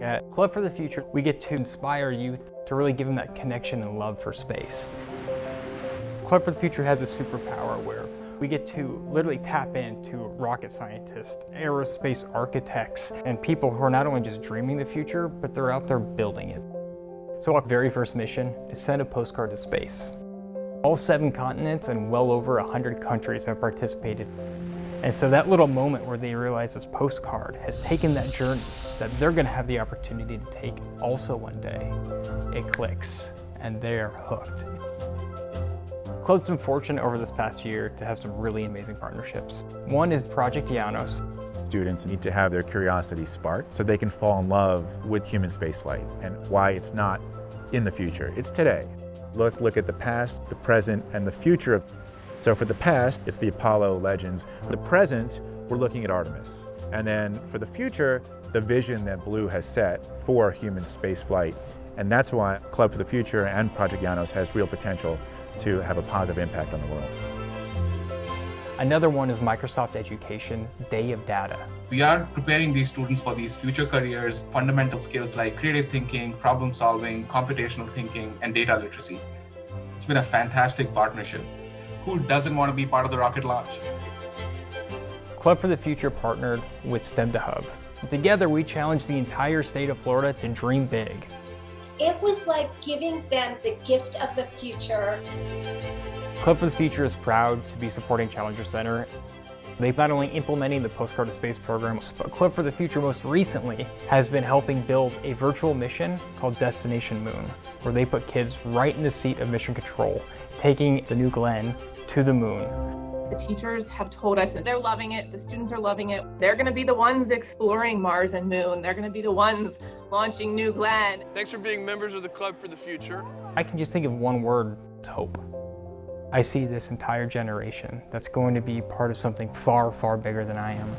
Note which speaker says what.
Speaker 1: At Club for the Future, we get to inspire youth to really give them that connection and love for space. Club for the Future has a superpower where we get to literally tap into rocket scientists, aerospace architects, and people who are not only just dreaming the future, but they're out there building it. So our very first mission is send a postcard to space. All seven continents and well over 100 countries have participated. And so that little moment where they realize this postcard has taken that journey that they're gonna have the opportunity to take also one day, it clicks and they're hooked. Club's been fortunate over this past year to have some really amazing partnerships. One is Project Janos.
Speaker 2: Students need to have their curiosity sparked so they can fall in love with human spaceflight and why it's not in the future, it's today. Let's look at the past, the present, and the future. So for the past, it's the Apollo legends. For the present, we're looking at Artemis. And then for the future, the vision that Blue has set for human spaceflight. And that's why Club for the Future and Project Janos has real potential to have a positive impact on the world.
Speaker 1: Another one is Microsoft Education Day of Data.
Speaker 3: We are preparing these students for these future careers, fundamental skills like creative thinking, problem solving, computational thinking, and data literacy. It's been a fantastic partnership. Who doesn't want to be part of the rocket launch?
Speaker 1: Club for the Future partnered with STEM2Hub. Together, we challenged the entire state of Florida to dream big.
Speaker 4: It was like giving them the gift of the future.
Speaker 1: Club for the Future is proud to be supporting Challenger Center. They've not only implementing the Postcard to Space program, but Club for the Future most recently has been helping build a virtual mission called Destination Moon, where they put kids right in the seat of mission control, taking the New Glenn to the moon.
Speaker 5: The teachers have told us that they're loving it, the students are loving it. They're going to be the ones exploring Mars and Moon. They're going to be the ones launching New Glenn.
Speaker 6: Thanks for being members of the Club for the Future.
Speaker 1: I can just think of one word, hope. I see this entire generation that's going to be part of something far, far bigger than I am.